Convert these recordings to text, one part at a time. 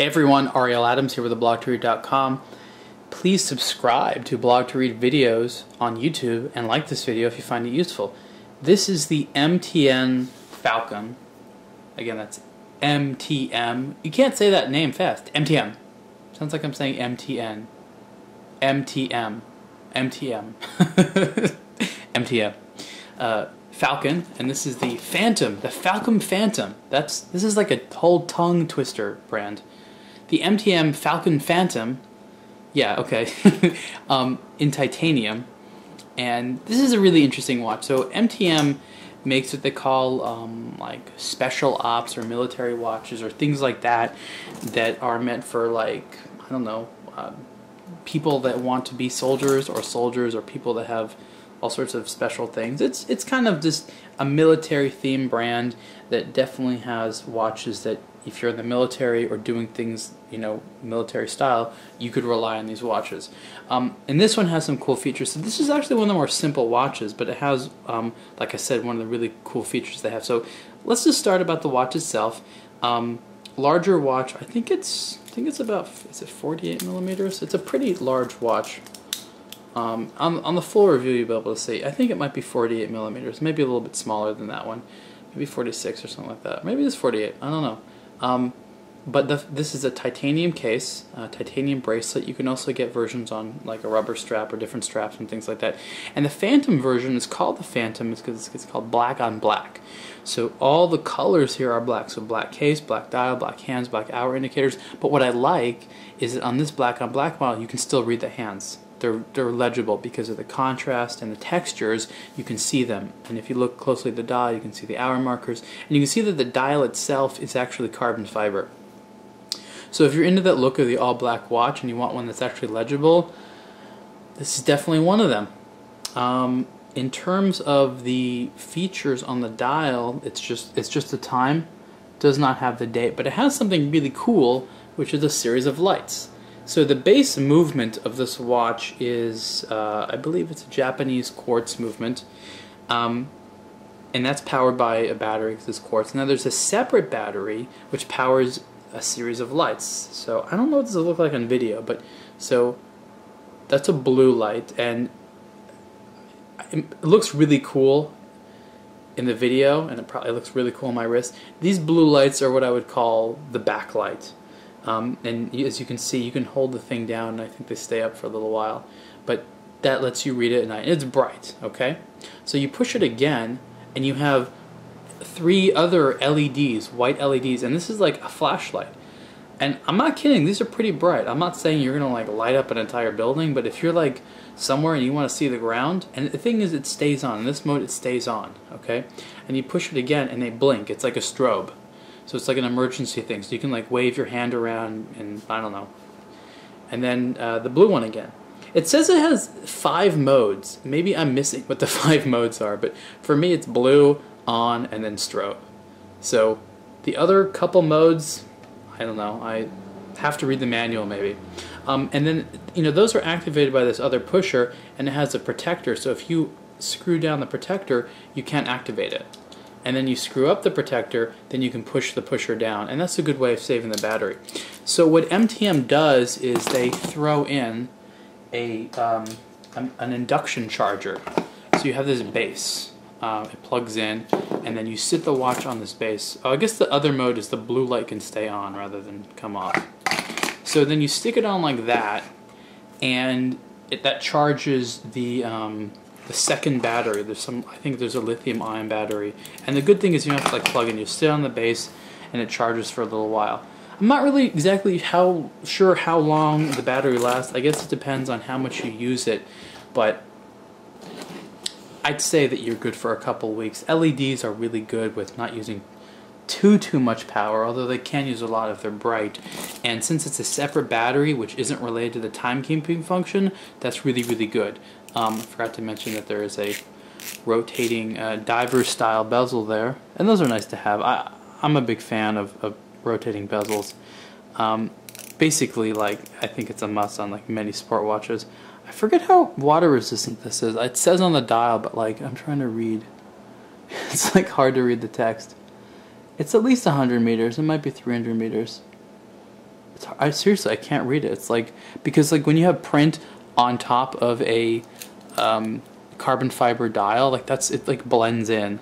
Everyone, Ariel Adams here with blog2read.com. Please subscribe to Blog to Read videos on YouTube and like this video if you find it useful. This is the MTN Falcon. Again, that's MTM. You can't say that name fast. MTM. Sounds like I'm saying MTN. MTM. MTM. MTM. Uh, Falcon, and this is the Phantom, the Falcon Phantom. That's this is like a whole tongue twister brand. The MTM Falcon Phantom, yeah, okay, um, in titanium, and this is a really interesting watch. So MTM makes what they call um, like special ops or military watches or things like that that are meant for like I don't know uh, people that want to be soldiers or soldiers or people that have all sorts of special things. It's it's kind of just a military theme brand that definitely has watches that if you're in the military or doing things you know military style, you could rely on these watches. Um, and this one has some cool features. So this is actually one of the more simple watches, but it has, um, like I said, one of the really cool features they have. So let's just start about the watch itself. Um, larger watch. I think it's I think it's about is it 48 millimeters. It's a pretty large watch. Um, on, on the full review, you'll be able to see. I think it might be 48 millimeters, maybe a little bit smaller than that one, maybe 46 or something like that. Maybe it's 48. I don't know. Um, but the, this is a titanium case, a titanium bracelet. You can also get versions on like a rubber strap or different straps and things like that. And the Phantom version is called the Phantom because it's called black on black. So all the colors here are black. So black case, black dial, black hands, black hour indicators. But what I like is that on this black on black model, you can still read the hands they're, they're legible because of the contrast and the textures. You can see them. And if you look closely at the dial, you can see the hour markers. And you can see that the dial itself is actually carbon fiber. So if you're into that look of the all black watch and you want one that's actually legible, this is definitely one of them. Um, in terms of the features on the dial, it's just it's just the time. Does not have the date, but it has something really cool, which is a series of lights. So the base movement of this watch is, uh, I believe it's a Japanese quartz movement, um, and that's powered by a battery because it's quartz. Now there's a separate battery which powers a series of lights. So I don't know what this will look like on video, but so that's a blue light, and it looks really cool in the video, and it probably looks really cool on my wrist. These blue lights are what I would call the backlight. Um, and as you can see, you can hold the thing down, and I think they stay up for a little while. But that lets you read it at night. It's bright, okay? So you push it again, and you have three other LEDs, white LEDs, and this is like a flashlight. And I'm not kidding, these are pretty bright. I'm not saying you're gonna like light up an entire building, but if you're like somewhere and you wanna see the ground, and the thing is it stays on. In this mode it stays on, okay? And you push it again and they blink. It's like a strobe. So it's like an emergency thing. So you can like wave your hand around and I don't know. And then uh, the blue one again. It says it has five modes. Maybe I'm missing what the five modes are, but for me it's blue, on, and then strobe. So the other couple modes, I don't know. I have to read the manual maybe. Um, and then, you know, those are activated by this other pusher, and it has a protector. So if you screw down the protector, you can't activate it and then you screw up the protector, then you can push the pusher down. And that's a good way of saving the battery. So what MTM does is they throw in a um, an induction charger. So you have this base. Uh, it plugs in, and then you sit the watch on this base. Oh, I guess the other mode is the blue light can stay on rather than come off. So then you stick it on like that, and it, that charges the um, the second battery. There's some, I think there's a lithium ion battery. And the good thing is you don't have to like plug in. You sit on the base and it charges for a little while. I'm not really exactly how sure how long the battery lasts. I guess it depends on how much you use it, but I'd say that you're good for a couple weeks. LEDs are really good with not using too too much power, although they can use a lot if they're bright. And since it's a separate battery, which isn't related to the timekeeping function, that's really really good. Um, I forgot to mention that there is a rotating uh, diver style bezel there, and those are nice to have. I, I'm a big fan of, of rotating bezels. Um, basically, like I think it's a must on like many sport watches. I forget how water resistant this is. It says on the dial, but like I'm trying to read. It's like hard to read the text. It's at least 100 meters. It might be 300 meters. It's, I seriously I can't read it. It's like because like when you have print on top of a um, carbon fiber dial, like that's it like blends in.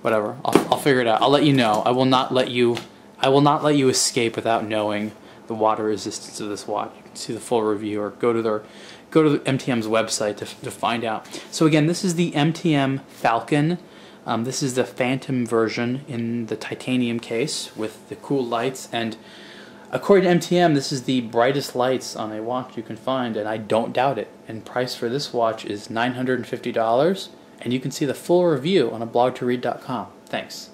Whatever. I'll, I'll figure it out. I'll let you know. I will not let you. I will not let you escape without knowing the water resistance of this watch. You can see the full review or go to their go to MTM's website to, to find out. So again, this is the MTM Falcon. Um, this is the Phantom version in the titanium case with the cool lights and according to MTM, this is the brightest lights on a watch you can find, and I don't doubt it. And price for this watch is $950, and you can see the full review on a blogtoread.com. Thanks.